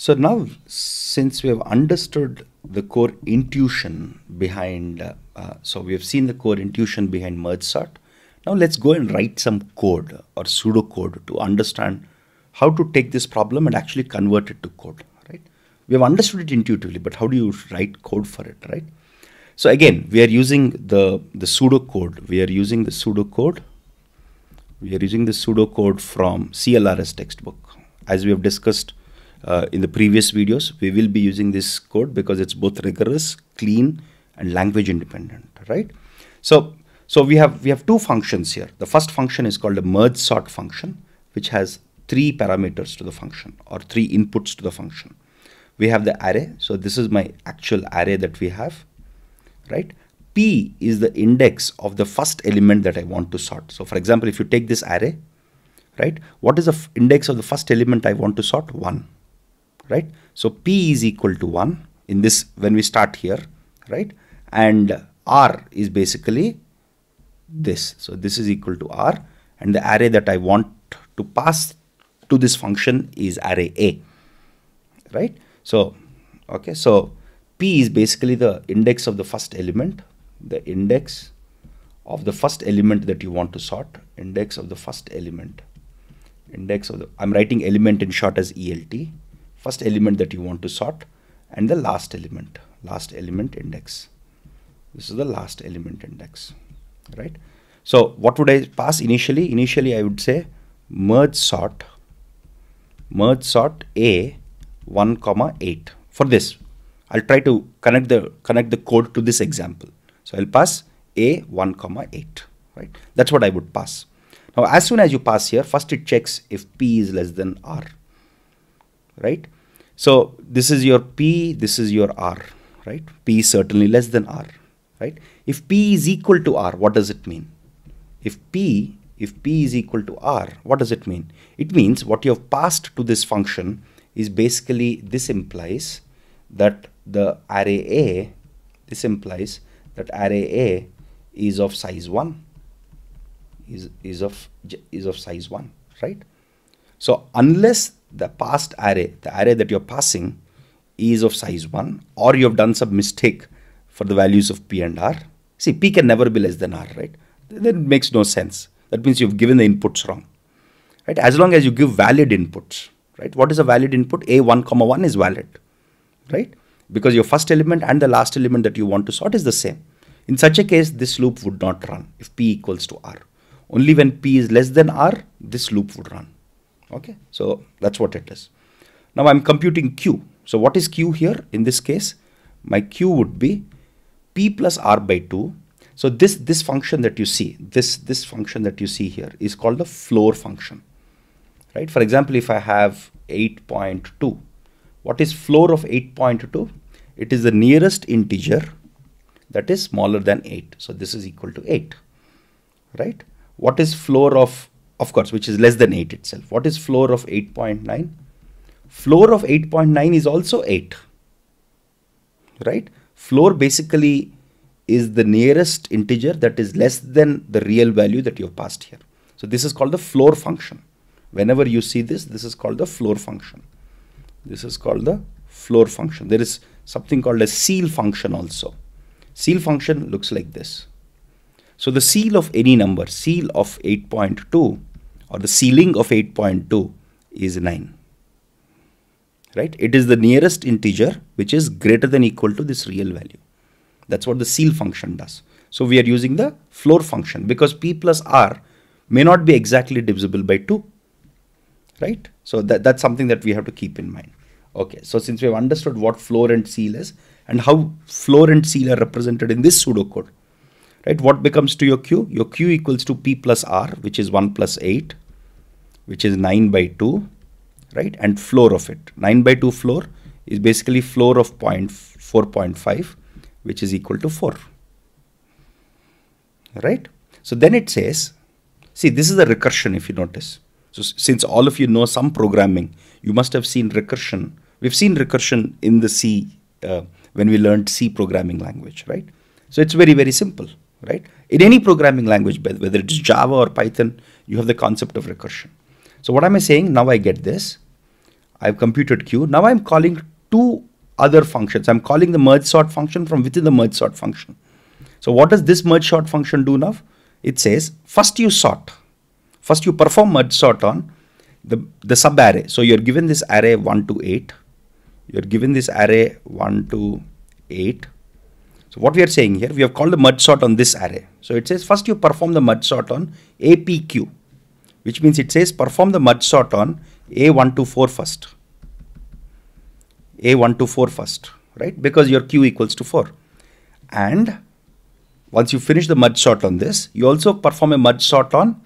So now, since we have understood the core intuition behind, uh, uh, so we have seen the core intuition behind merge sort. Now let's go and write some code or pseudocode to understand how to take this problem and actually convert it to code, right? We have understood it intuitively, but how do you write code for it, right? So again, we are using the, the pseudocode. We are using the pseudocode. We are using the pseudocode from CLRS textbook. As we have discussed uh, in the previous videos, we will be using this code because it's both rigorous, clean, and language independent, right? So, so we have we have two functions here. The first function is called a merge sort function, which has three parameters to the function or three inputs to the function. We have the array. So this is my actual array that we have, right? P is the index of the first element that I want to sort. So for example, if you take this array, right? What is the index of the first element I want to sort? 1 right? So P is equal to 1 in this when we start here, right? And R is basically this. So this is equal to R and the array that I want to pass to this function is array A, right? So, okay, so P is basically the index of the first element, the index of the first element that you want to sort, index of the first element, index of the, I'm writing element in short as ELT, first element that you want to sort and the last element last element index. This is the last element index right? So what would I pass initially? Initially I would say merge sort merge sort a 1 comma 8 for this. I'll try to connect the connect the code to this example. So I'll pass a 1 comma 8 right? That's what I would pass. Now as soon as you pass here first it checks if p is less than r right? So this is your P, this is your R, right? P is certainly less than R, right? If P is equal to R, what does it mean? If P, if P is equal to R, what does it mean? It means what you have passed to this function is basically, this implies that the array A, this implies that array A is of size 1, is, is, of, is of size 1, right? So unless the passed array, the array that you're passing is of size 1 or you have done some mistake for the values of p and r. See, p can never be less than r, right? That makes no sense. That means you've given the inputs wrong, right? As long as you give valid inputs, right? What is a valid input? a1 comma 1 is valid, right? Because your first element and the last element that you want to sort is the same. In such a case, this loop would not run if p equals to r. Only when p is less than r, this loop would run. Okay, so that's what it is. Now I'm computing Q. So what is Q here? In this case, my Q would be P plus R by 2. So this, this function that you see, this, this function that you see here is called the floor function, right? For example, if I have 8.2, what is floor of 8.2? It is the nearest integer that is smaller than 8. So this is equal to 8, right? What is floor of of course, which is less than 8 itself. What is floor of 8.9? Floor of 8.9 is also 8, right? Floor basically is the nearest integer that is less than the real value that you have passed here. So this is called the floor function. Whenever you see this, this is called the floor function. This is called the floor function. There is something called a ceil function also. Ceil function looks like this. So the ceil of any number, ceil of 8.2 or the ceiling of 8.2 is 9 right? It is the nearest integer which is greater than equal to this real value. That's what the ceil function does. So we are using the floor function because p plus r may not be exactly divisible by 2 right? So that, that's something that we have to keep in mind. Okay. So since we have understood what floor and ceil is and how floor and ceil are represented in this pseudocode right what becomes to your q? Your q equals to p plus r which is 1 plus 8 which is 9 by 2 right and floor of it. 9 by 2 floor is basically floor of point 4.5 which is equal to 4 right? So then it says see this is a recursion if you notice. So since all of you know some programming you must have seen recursion. We've seen recursion in the c uh, when we learned c programming language right? So it's very very simple right? In any programming language whether it's java or python you have the concept of recursion so what am I saying? Now I get this. I've computed q. Now I'm calling two other functions. I'm calling the merge sort function from within the merge sort function. So what does this merge sort function do now? It says first you sort. First you perform merge sort on the, the sub array. So you're given this array 1 to 8. You're given this array 1 to 8. So what we are saying here, we have called the merge sort on this array. So it says first you perform the merge sort on APQ, which means it says perform the merge sort on A1 to 4 first. A1 to 4 first, right? Because your Q equals to 4. And once you finish the merge sort on this, you also perform a merge sort on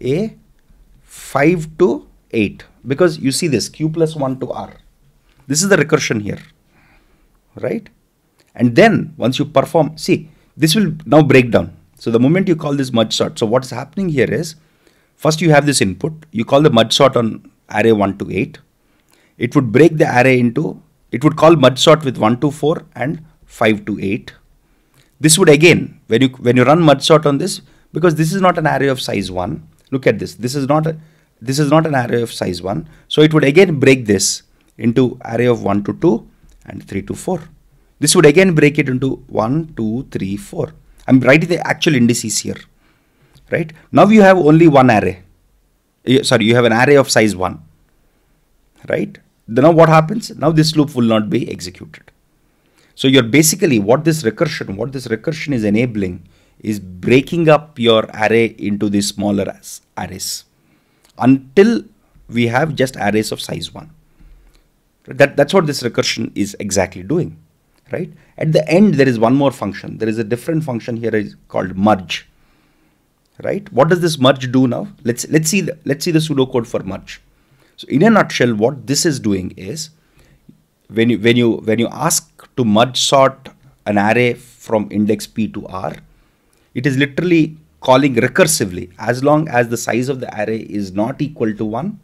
A5 to 8 because you see this Q plus 1 to R. This is the recursion here, right? And then once you perform, see, this will now break down. So the moment you call this merge sort, so what's happening here is, first you have this input, you call the merge sort on array 1 to 8. It would break the array into, it would call merge sort with 1 to 4 and 5 to 8. This would again, when you when you run merge sort on this, because this is not an array of size 1, look at this, this is not a, this is not an array of size 1. So it would again break this into array of 1 to 2 and 3 to 4. This would again break it into 1, 2, 3, 4. I'm writing the actual indices here. Right? Now you have only one array. Sorry, you have an array of size 1. Right? Then now what happens? Now this loop will not be executed. So you're basically what this recursion, what this recursion is enabling is breaking up your array into these smaller arrays until we have just arrays of size 1. That, that's what this recursion is exactly doing right? At the end, there is one more function. There is a different function here is called merge, right? What does this merge do now? Let's let's see the, let's see the pseudocode for merge. So in a nutshell, what this is doing is when you when you when you ask to merge sort an array from index p to r, it is literally calling recursively as long as the size of the array is not equal to one,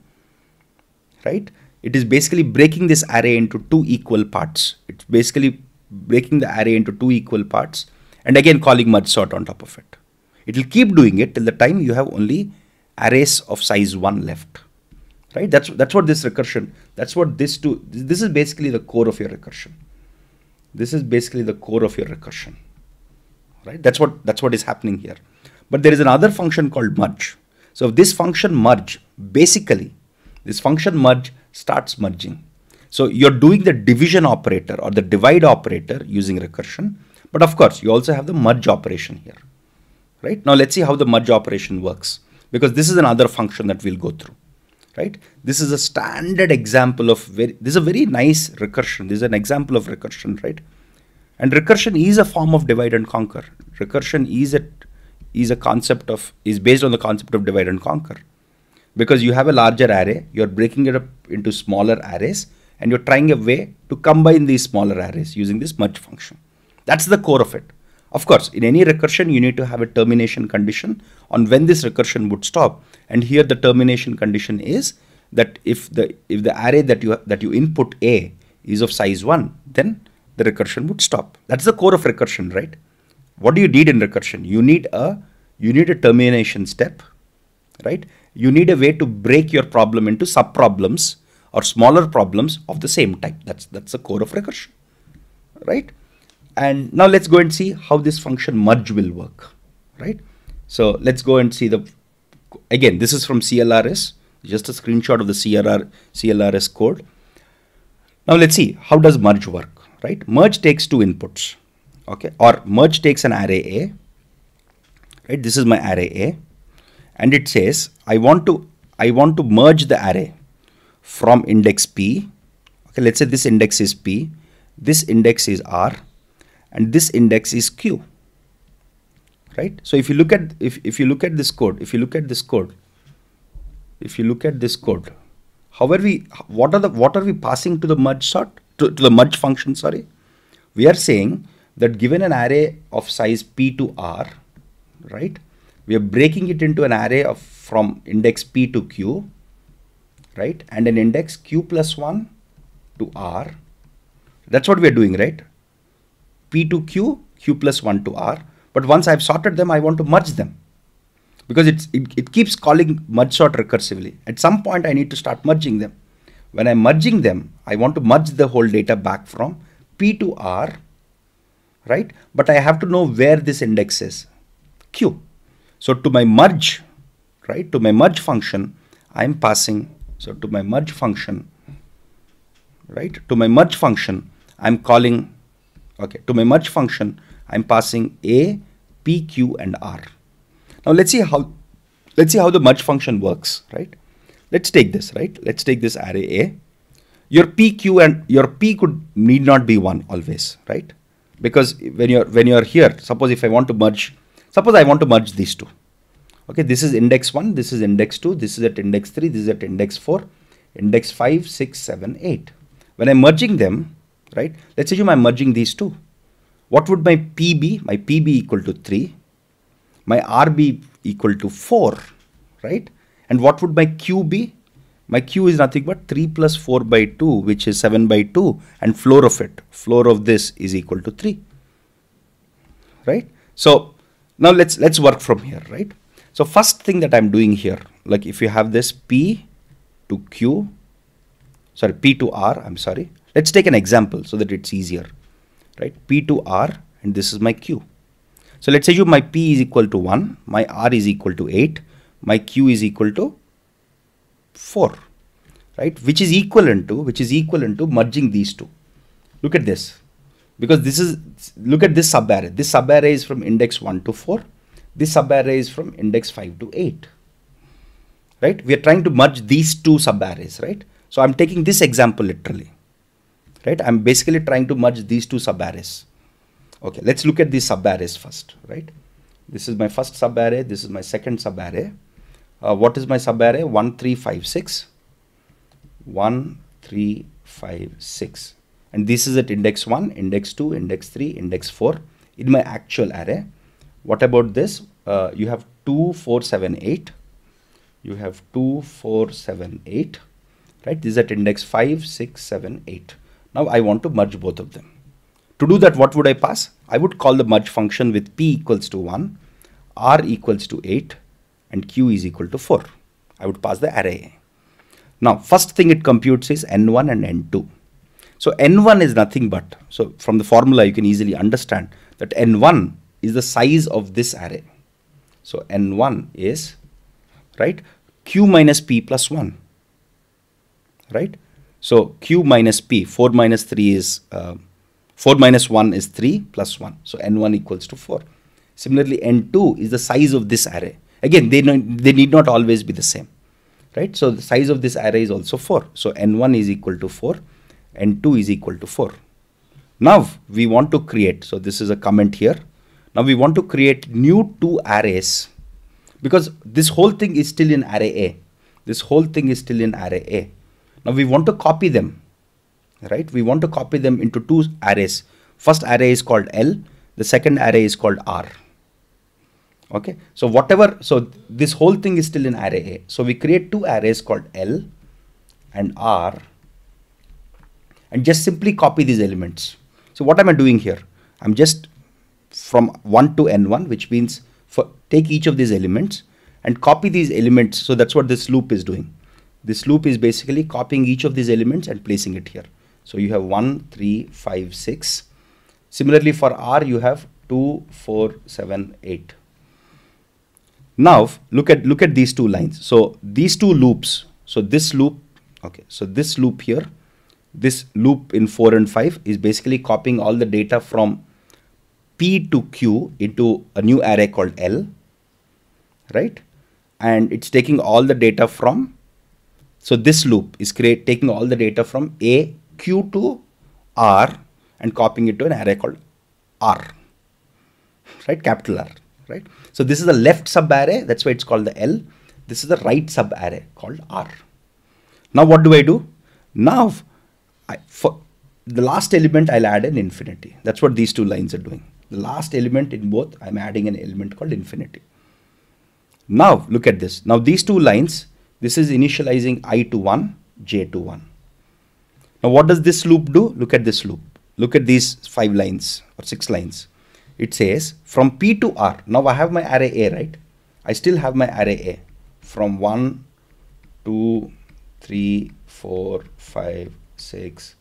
right? It is basically breaking this array into two equal parts. It's basically breaking the array into two equal parts and again calling merge sort on top of it. It will keep doing it till the time you have only arrays of size 1 left. Right? That's that's what this recursion, that's what this do. This is basically the core of your recursion. This is basically the core of your recursion. Right? That's what that's what is happening here. But there is another function called merge. So this function merge, basically, this function merge starts merging. So you're doing the division operator or the divide operator using recursion. But of course, you also have the merge operation here. Right? Now let's see how the merge operation works. Because this is another function that we'll go through. Right? This is a standard example of very this is a very nice recursion. This is an example of recursion, right? And recursion is a form of divide and conquer. Recursion is a is a concept of is based on the concept of divide and conquer. Because you have a larger array, you're breaking it up into smaller arrays and you're trying a way to combine these smaller arrays using this merge function. That's the core of it. Of course, in any recursion, you need to have a termination condition on when this recursion would stop. And here the termination condition is that if the if the array that you that you input a is of size 1, then the recursion would stop. That's the core of recursion, right? What do you need in recursion? You need a you need a termination step, right? You need a way to break your problem into sub problems or smaller problems of the same type. That's, that's the core of recursion, right? And now let's go and see how this function merge will work, right? So let's go and see the, again, this is from CLRS, just a screenshot of the CLR, CLRS code. Now let's see, how does merge work, right? Merge takes two inputs, okay? Or merge takes an array A, right? This is my array A. And it says, I want to, I want to merge the array from index P. Okay, let's say this index is P, this index is R, and this index is Q. Right? So if you look at if, if you look at this code, if you look at this code, if you look at this code, how are we what are the what are we passing to the merge sort to, to the merge function, sorry? We are saying that given an array of size P to R, right? We are breaking it into an array of from index P to Q right? And an index q plus 1 to r. That's what we're doing, right? P to q, q plus 1 to r. But once I've sorted them, I want to merge them because it, it keeps calling merge sort recursively. At some point, I need to start merging them. when I'm merging them, I want to merge the whole data back from P to R, right? But I have to know where this index is, Q. So to my merge, right, to my merge function, I'm passing, so to my merge function, right, to my merge function, I'm calling, okay, to my merge function, I'm passing A, P, Q, and R. Now let's see how, let's see how the merge function works, right? Let's take this, right? Let's take this array A. Your PQ and your P could need not be one always, right? Because when you're when you're here, suppose if I want to merge, suppose I want to merge these two. Okay, this is index one, this is index two, this is at index three, this is at index four, index five, six, seven, eight. When I'm merging them, right? Let's assume I'm merging these two. What would my P be? My P be equal to 3. My R be equal to 4, right? And what would my Q be? My Q is nothing but 3 plus 4 by 2, which is 7 by 2, and floor of it, floor of this is equal to 3. Right? So now let's let's work from here, right? So first thing that I'm doing here, like if you have this P to Q, sorry, P to R, I'm sorry. Let's take an example so that it's easier, right? P to R, and this is my Q. So let's say you my P is equal to 1, my R is equal to 8, my q is equal to 4 right? Which is equivalent to which is equivalent to merging these two. Look at this because this is look at this subarray. This subarray is from index 1 to 4 this subarray is from index 5 to 8 right? We are trying to merge these two subarrays right? So i'm taking this example literally right? I'm basically trying to merge these two subarrays. Okay let's look at these subarrays first right? This is my first subarray this is my second subarray. Uh, what is my subarray? 1356 1356 and this is at index 1 index 2 index 3 index 4 in my actual array. What about this? Uh, you have 2478 you have 2478 right? This is at index 5 6 7 8 now i want to merge both of them to do that what would i pass i would call the merge function with p equals to 1 r equals to 8 and q is equal to 4. I would pass the array. Now, first thing it computes is n1 and n2. So n1 is nothing but, so from the formula you can easily understand that n1 is the size of this array. So n1 is, right, q minus p plus 1, right? So q minus p, 4 minus 3 is, uh, 4 minus 1 is 3 plus 1. So n1 equals to 4. Similarly, n2 is the size of this array. Again, they, they need not always be the same, right? So the size of this array is also 4. So n1 is equal to 4, n2 is equal to 4. Now we want to create, so this is a comment here. Now we want to create new two arrays because this whole thing is still in array A. This whole thing is still in array A. Now we want to copy them, right? We want to copy them into two arrays. First array is called L, the second array is called R. Okay? So whatever so this whole thing is still in array a. So we create two arrays called l and r and just simply copy these elements. So what am i doing here? I'm just from 1 to n1 which means for take each of these elements and copy these elements. So that's what this loop is doing this loop is basically copying each of these elements and placing it here so you have 1 3 5 6 similarly for r you have 2 4 7 8 now look at look at these two lines. So these two loops. So this loop, okay. So this loop here, this loop in 4 and 5 is basically copying all the data from P to Q into a new array called L, right? And it's taking all the data from, so this loop is create taking all the data from A, Q to R and copying it to an array called R, right? Capital R right? So this is the left subarray, that's why it's called the L. This is the right subarray called R. Now what do I do? Now, I, for the last element, I'll add an infinity. That's what these two lines are doing. The last element in both, I'm adding an element called infinity. Now, look at this. Now, these two lines, this is initializing i to 1, j to 1. Now, what does this loop do? Look at this loop. Look at these five lines or six lines it says from P to R. Now I have my array A, right? I still have my array A from 1, 2, 3, 4, 5, 6,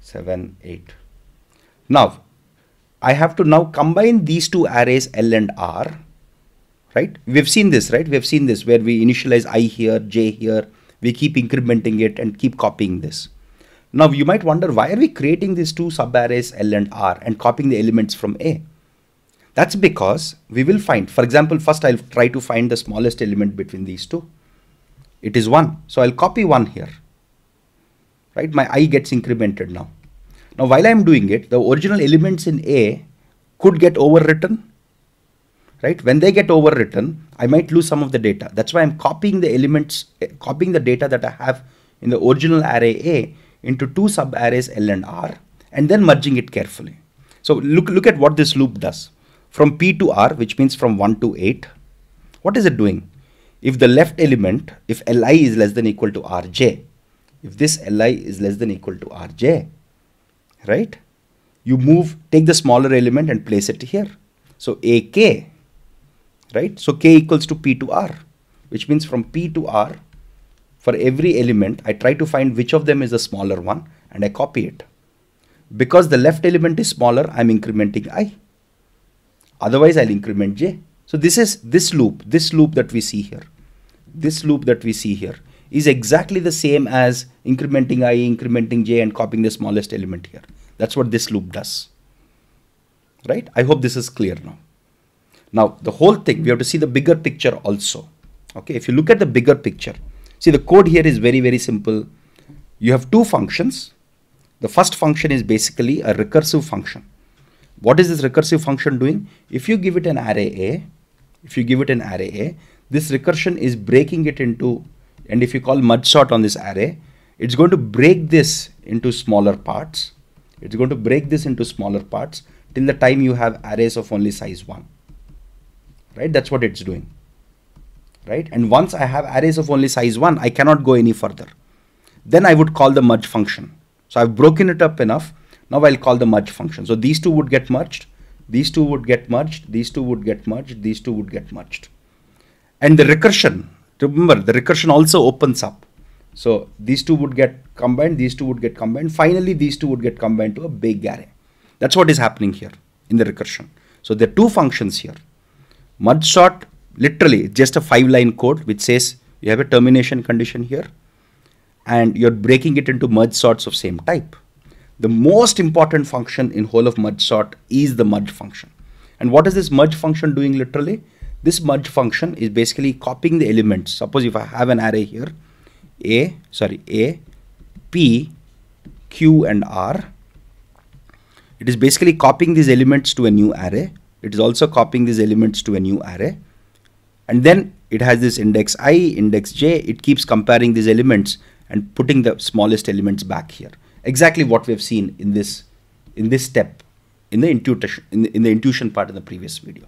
7, 8. Now, I have to now combine these two arrays L and R, right? We've seen this, right? We've seen this where we initialize I here, J here, we keep incrementing it and keep copying this. Now you might wonder why are we creating these two subarrays L and R and copying the elements from A? That's because we will find, for example, first I'll try to find the smallest element between these two. It is 1. So I'll copy 1 here. Right? My i gets incremented now. Now while I'm doing it, the original elements in A could get overwritten. Right? When they get overwritten, I might lose some of the data. That's why I'm copying the elements, eh, copying the data that I have in the original array A into two subarrays L and R and then merging it carefully. So look, look at what this loop does. From P to R, which means from 1 to 8, what is it doing? If the left element, if Li is less than equal to Rj, if this Li is less than equal to Rj, right? You move, take the smaller element and place it here. So AK, right? So K equals to P to R, which means from P to R, for every element, I try to find which of them is the smaller one and I copy it. Because the left element is smaller, I'm incrementing i. Otherwise, I'll increment j. So this is this loop, this loop that we see here. This loop that we see here is exactly the same as incrementing i, incrementing j and copying the smallest element here. That's what this loop does. Right? I hope this is clear now. Now, the whole thing, we have to see the bigger picture also. Okay, if you look at the bigger picture, See the code here is very, very simple. You have two functions. The first function is basically a recursive function. What is this recursive function doing? If you give it an array A, if you give it an array A, this recursion is breaking it into, and if you call merge sort on this array, it's going to break this into smaller parts. It's going to break this into smaller parts till the time you have arrays of only size 1. Right? That's what it's doing right? And once I have arrays of only size 1, I cannot go any further. Then I would call the merge function. So I've broken it up enough. Now I'll call the merge function. So these two would get merged. These two would get merged. These two would get merged. These two would get merged. And the recursion, remember the recursion also opens up. So these two would get combined. These two would get combined. Finally, these two would get combined to a big array. That's what is happening here in the recursion. So there are two functions here. Sort literally just a five line code which says you have a termination condition here and you're breaking it into merge sorts of same type. The most important function in whole of merge sort is the merge function. And what is this merge function doing literally? This merge function is basically copying the elements. Suppose if I have an array here, A, sorry, A, P, Q and R. It is basically copying these elements to a new array. It is also copying these elements to a new array. And then it has this index i index j. It keeps comparing these elements and putting the smallest elements back here. Exactly what we have seen in this in this step in the intuition in the, in the intuition part in the previous video.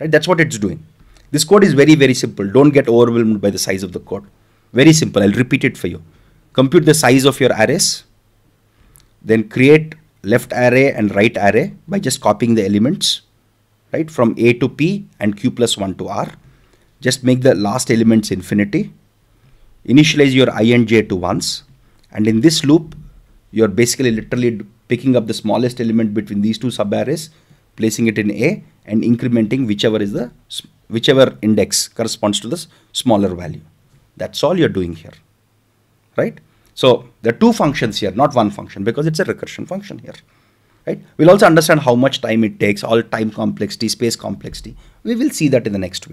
Right? That's what it's doing. This code is very very simple. Don't get overwhelmed by the size of the code. Very simple. I'll repeat it for you. Compute the size of your arrays. Then create left array and right array by just copying the elements right from a to p and q plus 1 to r. Just make the last elements infinity. Initialize your i and j to ones and in this loop you're basically literally picking up the smallest element between these two subarrays placing it in a and incrementing whichever is the whichever index corresponds to the smaller value. That's all you're doing here right? So there are two functions here not one function because it's a recursion function here right? We'll also understand how much time it takes all time complexity space complexity. We will see that in the next video